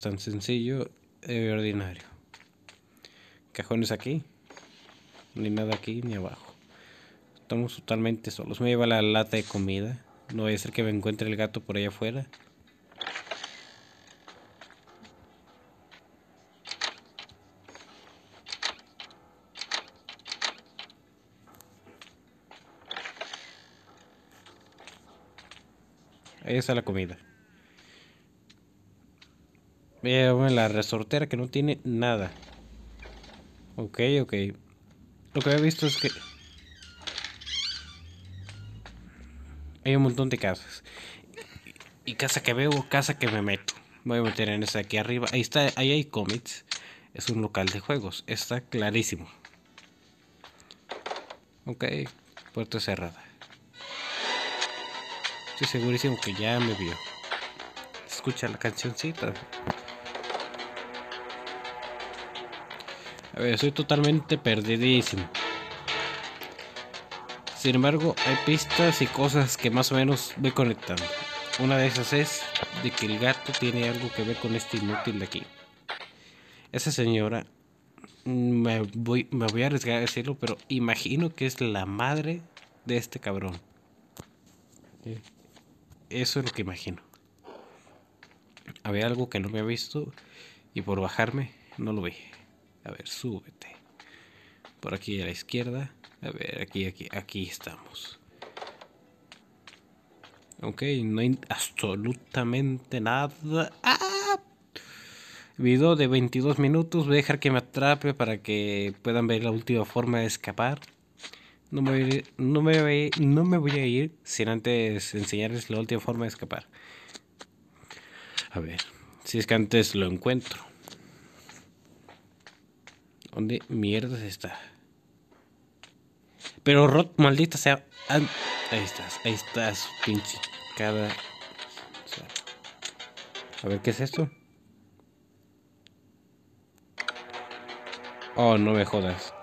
tan sencillo y ordinario. Cajones aquí, ni nada aquí ni abajo. Estamos totalmente solos. Me lleva la lata de comida. No voy a ser que me encuentre el gato por allá afuera. Ahí está la comida. Veo la resortera que no tiene nada. Ok, ok. Lo que he visto es que... Hay un montón de casas. Y casa que veo, casa que me meto. voy a meter en esa aquí arriba. Ahí está, ahí hay cómics. Es un local de juegos. Está clarísimo. Ok, puerta cerrada. Estoy segurísimo que ya me vio. Escucha la cancioncita. Soy totalmente perdidísimo. Sin embargo, hay pistas y cosas que más o menos voy conectando. Una de esas es de que el gato tiene algo que ver con este inútil de aquí. Esa señora, me voy, me voy a arriesgar a decirlo, pero imagino que es la madre de este cabrón. Eso es lo que imagino. Había algo que no me ha visto y por bajarme no lo vi. A ver, súbete. Por aquí a la izquierda. A ver, aquí, aquí, aquí estamos. Ok, no hay absolutamente nada. ¡Ah! Video de 22 minutos. Voy a dejar que me atrape para que puedan ver la última forma de escapar. No me, voy, no, me voy, no me voy a ir sin antes enseñarles la última forma de escapar. A ver, si es que antes lo encuentro. ¿Dónde mierda está? Pero Rot, maldita sea. Ahí estás, ahí estás, pinche cada. A ver, ¿qué es esto? Oh, no me jodas.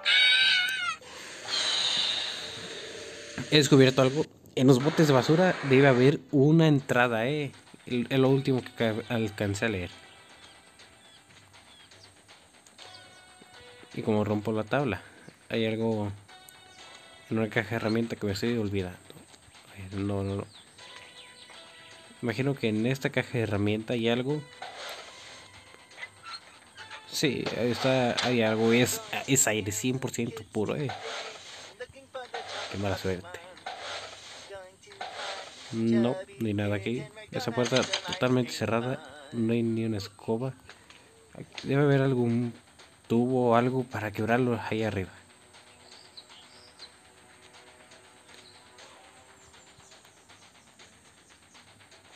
He descubierto algo. En los botes de basura debe haber una entrada, eh. Es lo último que alcancé a leer. Y como rompo la tabla, hay algo en una caja de herramientas que me estoy olvidando. No, no, no. Imagino que en esta caja de herramientas hay algo. Sí, está, hay algo. Es, es aire 100% puro, eh. Qué mala suerte. No, ni nada aquí. Esa puerta totalmente cerrada. No hay ni una escoba. Debe haber algún tubo o algo para quebrarlo ahí arriba.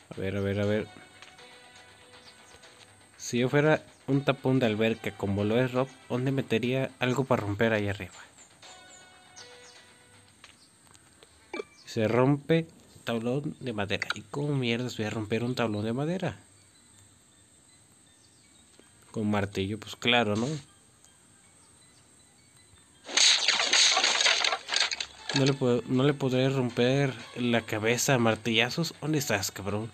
A ver, a ver, a ver. Si yo fuera un tapón de alberca como lo es Rob, ¿dónde metería algo para romper ahí arriba? Se rompe tablón de madera. ¿Y cómo mierdas voy a romper un tablón de madera? Con martillo, pues claro, ¿no? No le, puedo, no le podré romper la cabeza a martillazos. ¿Dónde estás, cabrón?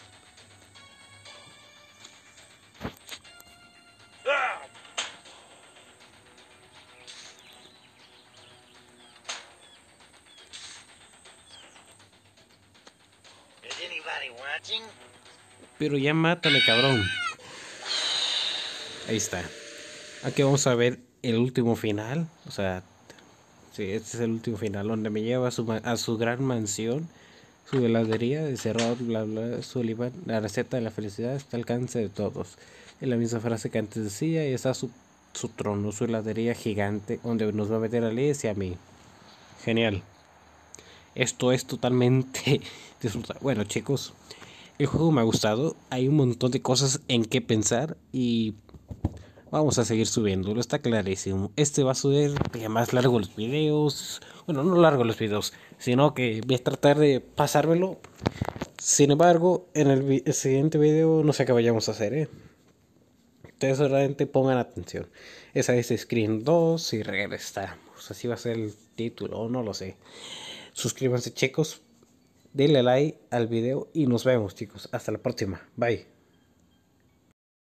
Pero ya mátale, cabrón. Ahí está. Aquí vamos a ver el último final. O sea, Sí, este es el último final, donde me lleva a su, a su gran mansión, su heladería de cerrado, bla bla, Sullivan. La receta de la felicidad está al alcance de todos. En la misma frase que antes decía, y está su, su trono, su heladería gigante, donde nos va a meter a Liz y a mí. Genial. Esto es totalmente disfrutable. Bueno, chicos, el juego me ha gustado. Hay un montón de cosas en que pensar y Vamos a seguir subiéndolo, está clarísimo. Este va a subir más largo los videos. Bueno, no largo los videos, sino que voy a tratar de pasármelo. Sin embargo, en el, siguiente video no sé qué vayamos a hacer, ¿eh? Ustedes solamente pongan atención. Esa es Screen 2 y regresamos. Así va a ser el título, no lo sé. Suscríbanse, chicos. Denle like al video y nos vemos, chicos. Hasta la próxima. Bye.